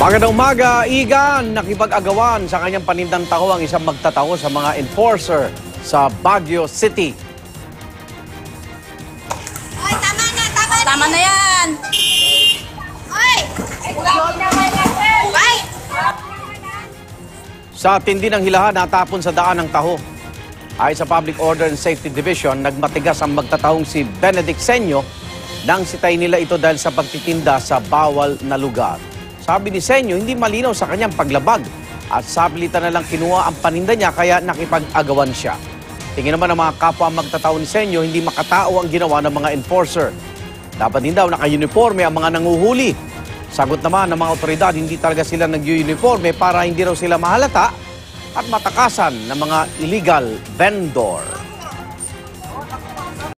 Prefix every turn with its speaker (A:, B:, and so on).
A: Magandang umaga, Igan. Nakipag-agawan sa kanyang panindang taho ang isang magtataho sa mga enforcer sa Baguio City.
B: Ay, tama na, tama na.
C: Tama na yan!
B: Ay! Ay!
A: Sa tindi ng hilahan, natapon sa daan ng taho. Ay sa Public Order and Safety Division, nagmatigas ang magtatahong si Benedict Senyo nang sitay nila ito dahil sa pagtitinda sa bawal na lugar. Sabi ni Senyo, hindi malinaw sa kanyang paglabag at sabilitan na lang kinuha ang paninda niya kaya nakipag-agawan siya. Tingin naman ng mga kapwa magtataho ni Senyo, hindi makatao ang ginawa ng mga enforcer. Dapat din daw naka-uniforme ang mga nanguhuli. Sagot naman ng mga otoridad, hindi talaga sila nag-uniforme para hindi raw sila mahalata at matakasan ng mga illegal vendor.